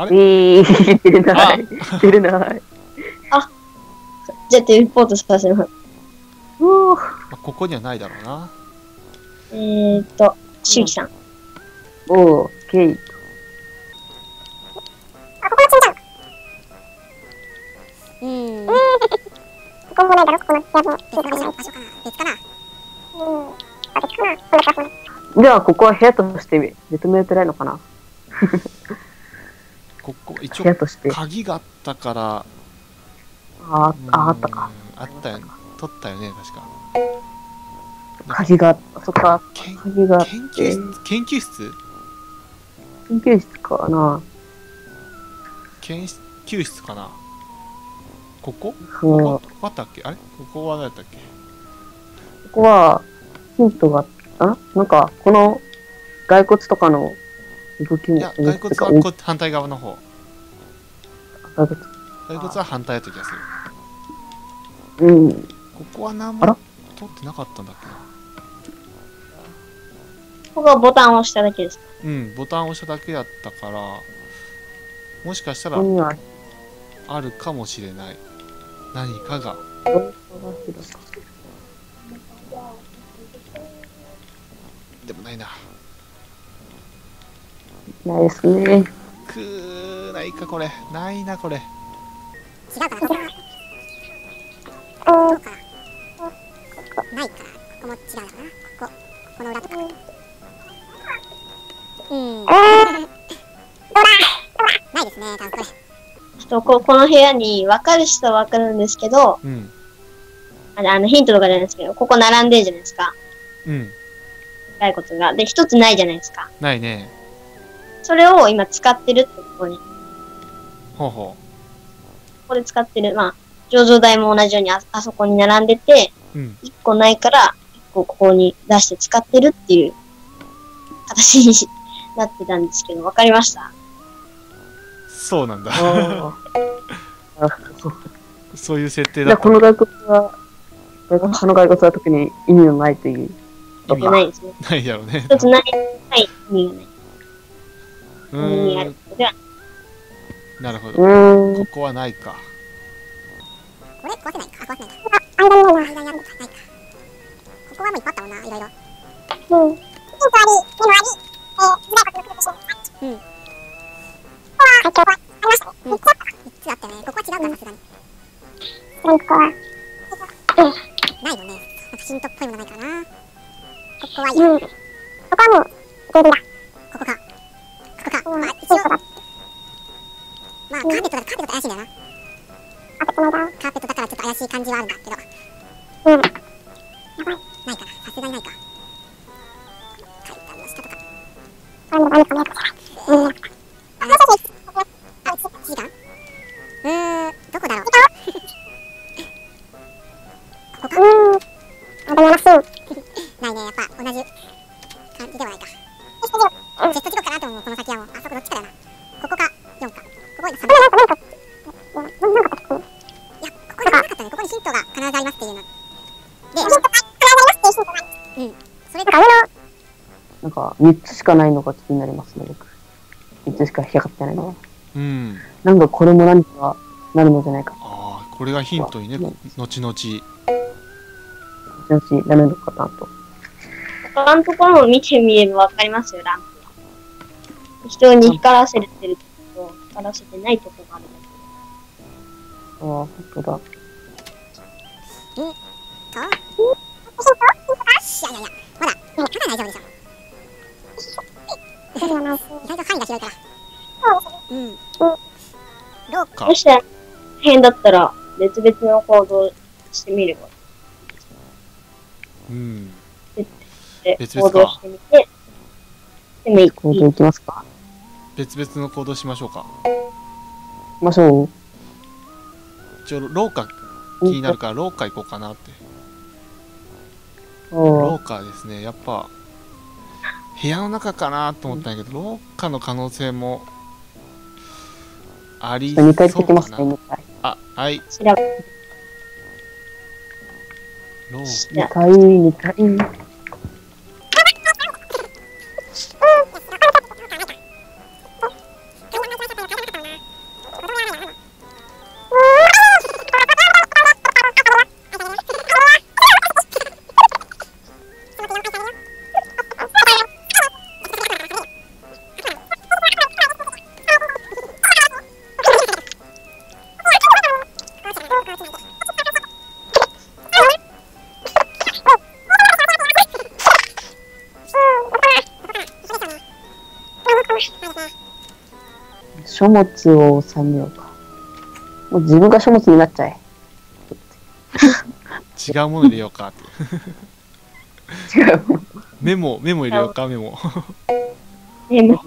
あれ？出れ、ない。出れない。あ、じゃあテレポートさせます。まあ。ここにはないだろうな。えーっと、シュウさん。おぉ、ケイ。あ、ここのちゃちゃん。うん。ここもないだろ、ここの部屋も。別かな、別かな？うん。あ、別かな、この部屋も。じゃあ、ここは部屋として認められてないのかな？ここ一応鍵があったからああったか。あったよ取ったよね確か。鍵がそっか。鍵が研究研究室？研究室かな。研究室かな？ここ？ここ？あったっけ？あれ？ここは何やったっけ？ここはヒントがあ？ったなんかこの骸骨とかの動きもいや骸骨はこ反対側の方。骸骨骸骨は反対やった気がする。うん。ここは何も取ってなかったんだっけな。ここはボタンを押しただけです。うんボタンを押しただけやったからもしかしたらあるかもしれない。何かが。でもないな。ないですね。くー、ないか、これ。ないな、これ。違うか。な。おー。ないか。ここも違うな。こ、この裏とか。うん。ないですね、多分これ。ちょっとこ、この部屋に分か。る人は分か。るんですけど、うん、あの、あのヒントとか。じゃないですけど、ここ並んでるじゃないですか。うん。ないことが。で、一つないじゃないですか。ないね。それを今使ってるってことに。ほうほう。これ使ってる。まあ、醸造台も同じようにああそこに並んでて、うん、1個ないから、1個ここに出して使ってるっていう形になってたんですけど、わかりました？そうなんだ。そういう設定だった。この外国は、この外国は特に意味のないという。意味ないですね。ないだろうね。一つない、ない意味がない。なるほど。ここはないか。これ壊せないか。壊せないか。間にない。な間にない。かここはもうい。っぱい。あったもんない。ろい。ろうんヒントありもありえー、ずらい。ことよくしてるうんここはここはありましたね、3つあったねここは違うかさすがにここは思いますない。ねやっぱ同じ感じではないかジェット地獄かなと思うこの先はもうあそこどっちかだなここか四かここに3かいやここになかったねここにヒントが必ずありますっていうのでヒントが必ずありますっていうヒントがうんそれとか上のなんか三つしかないのが気になりますね僕。三つしか引っかかってないのがうん。なんかこれも何かなるのじゃないか。ああこれがヒントにね後々。同じなめのパターンと。他のところも見てみればわかりますよ、ランプは。人に光らせてるところ、光らせてないところがあるんだけど。ああ、本当だ。うんとうそうかいやいやいや、まだ、まだ大丈夫でし。うん。どうか。そして、変だったら、別々の行動してみれば。うん。別々行動してみて、行動きますか別々の行動しましょうか。ましょう。一応、廊下気になるから廊下行こうかなって。廊下ですね、やっぱ、部屋の中かなと思ったんやけど、うん、廊下の可能性もありそうかな。2回てます、回。あ、はい。2回、2回。書物を収めようか。もう自分が書物になっちゃえ。違うもの入れようかって違う。メモメモ入れようかメモでも、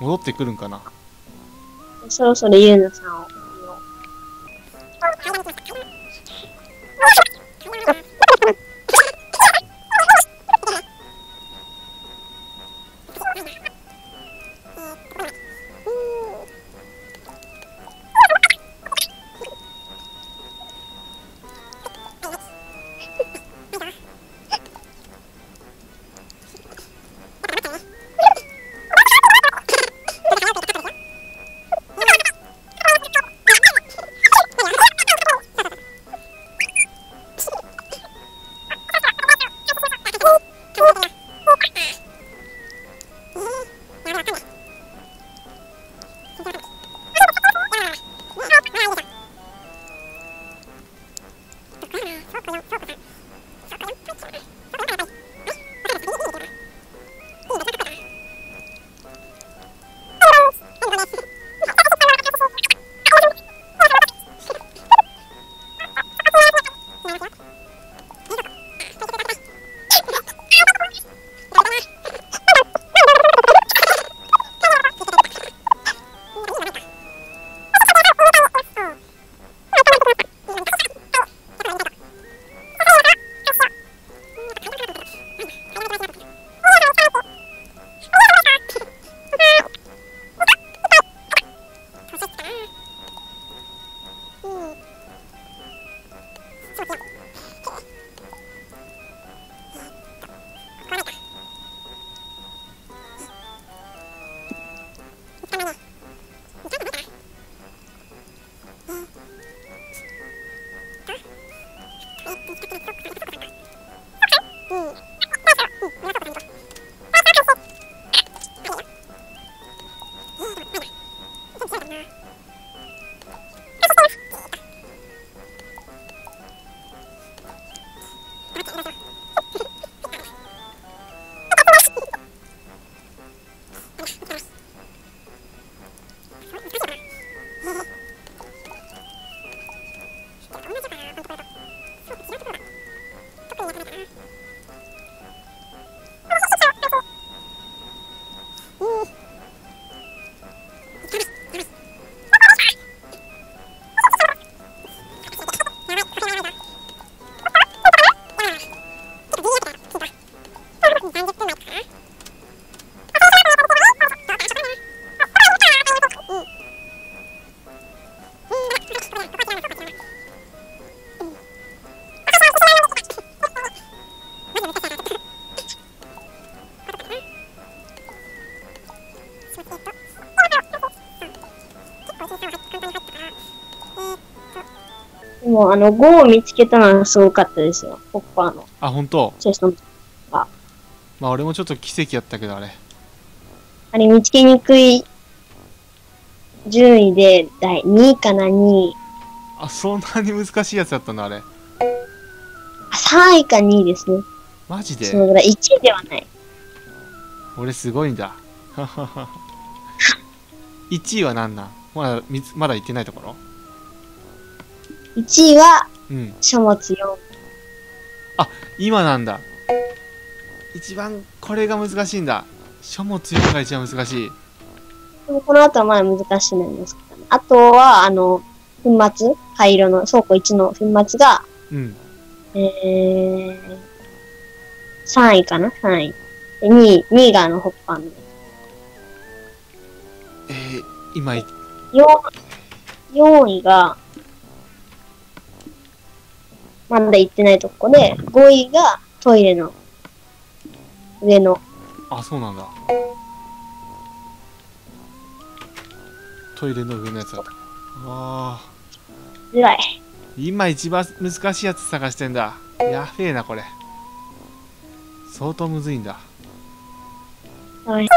戻ってくるんかなそろそろゆうなさん Thank you. も、あの、5を見つけたのはすごかったですよ。ポッパーのあ本当？チェストの。まあ俺もちょっと奇跡やったけどあれあれ、見つけにくい順位で第2位かな、2位。あそんなに難しいやつだったのあれあ3位か2位ですね。マジで？そのぐらい。1位ではない。俺すごいんだ 1位は何なん？まだまだ行ってないところ？1位はうん書物4。今なんだ一番これが難しいんだ書物4が一番難しいでもこの後はまだ難しいなんですけどね。あとは、あの、粉末灰色の倉庫1の粉末が、うんえー、3位かな ?3 位。で、2位、2位があの、ホッパーの。えー、今い4、4位が、まだ行ってないとこで、5位がトイレの上の、あそうなんだ。トイレの上のやつだった。あ。ぐらい。ー今一番難しいやつ探してんだ。やべえなこれ。相当むずいんだ。はい。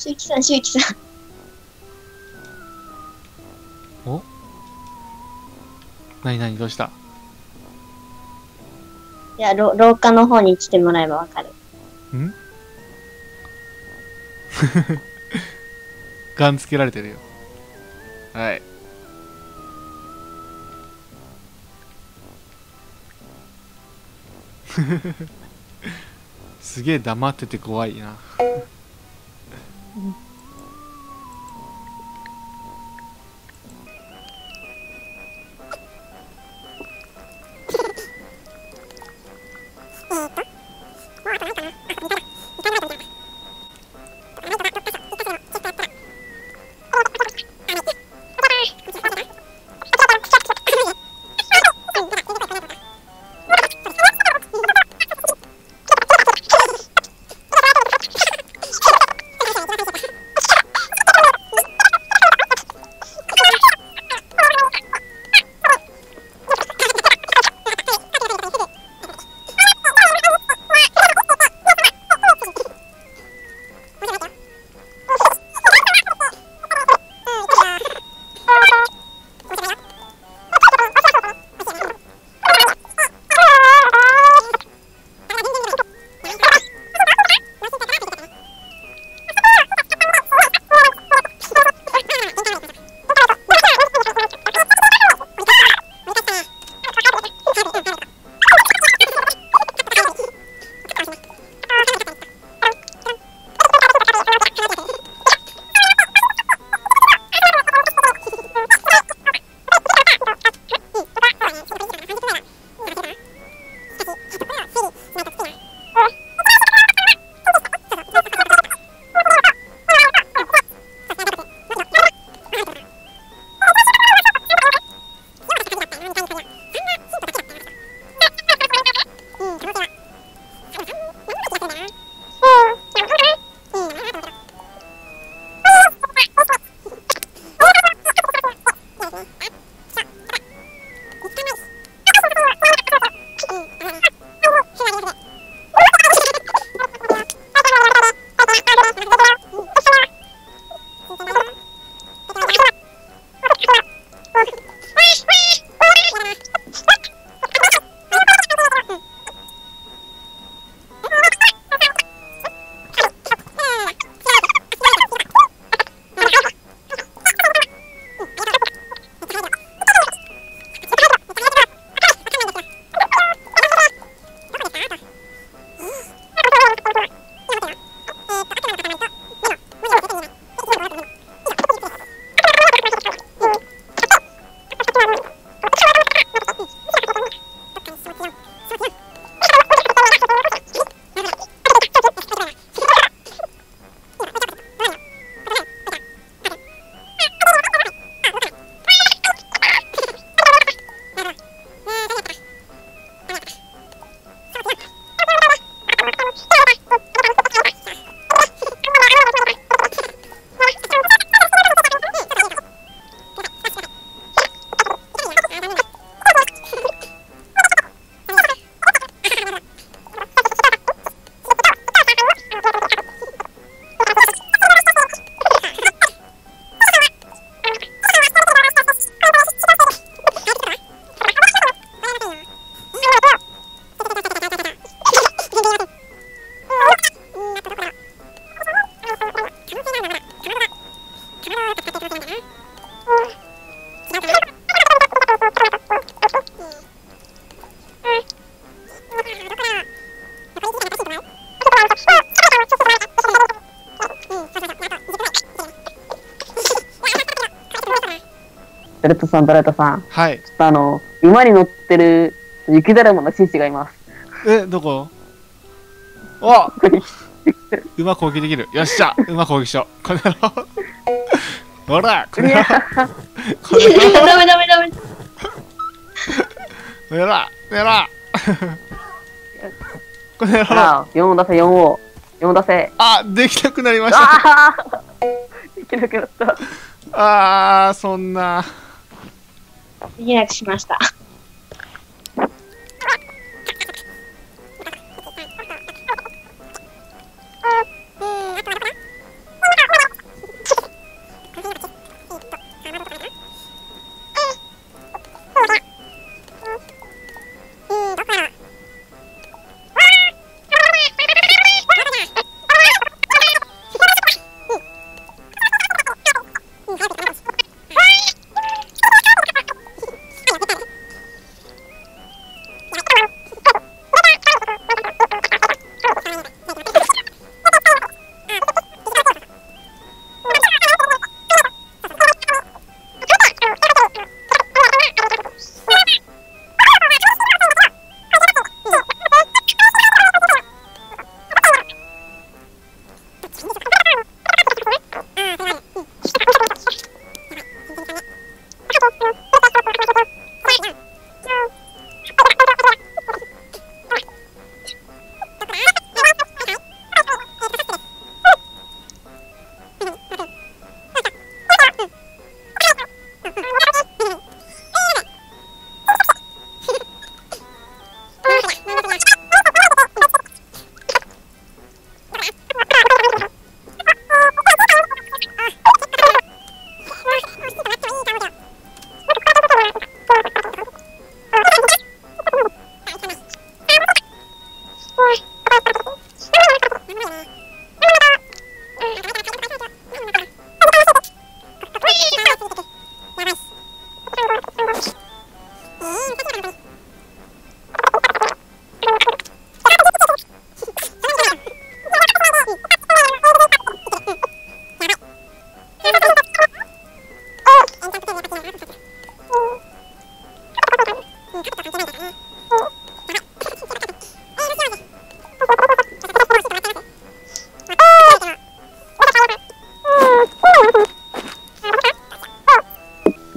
周期さん、周期さん。なになにどうした？いや、ろ廊下の方に来てもらえばわかる。ん？ガンつけられてるよ。はい。すげえ黙ってて怖いなさん、ドライトさん。ちょはい。っとあの、馬に乗ってる雪だるまの紳士がいます。えどこ？お！馬攻撃できる。よっしゃ。馬攻撃しよう。この野郎。ほらこの野郎。この野郎。ダメダメダメ。この野郎。この野郎。この野郎。ああ、4を出せ、4を。4出せ。あできなくなりました。ああできなくなった。あーそんなできなくしました。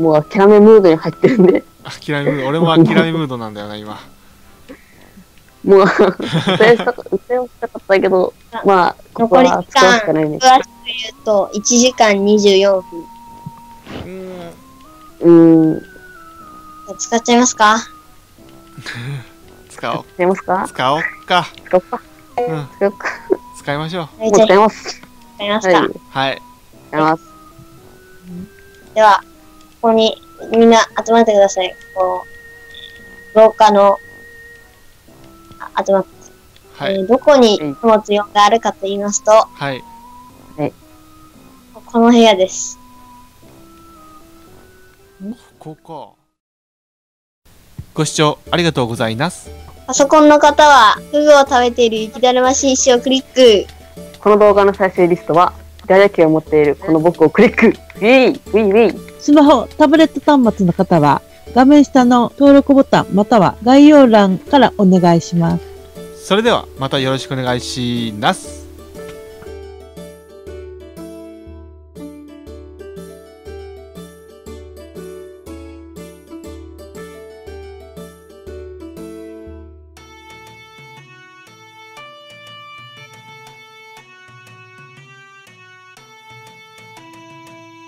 もう諦めムードに入ってるんで、諦めムード俺も諦めムードなんだよな今もう、歌いしたかったけど、まあ、ここ残りは時間使うしかないね。詳しく言うと、1時間24分。うんうーん、使っちゃいますか？使おう使いますか？使おうか使おうか。うん使おうか。使いましょうはい、もう使います。使いますか？はい。はい使います。では、ここにみんな集まってください。こう、廊下の、あ集まって、はい。えーどこに貨物用があるかと言いますと、はい。この部屋です。ここか。ご視聴ありがとうございます。パソコンの方は、フグを食べている雪だるま紳士をクリック。この動画の再生リストは、ガヤ機を持っているこの僕をクリック。ウィーウィーウィースマホ、タブレット端末の方は、画面下の登録ボタンまたは概要欄からお願いします。それではまたよろしくお願いします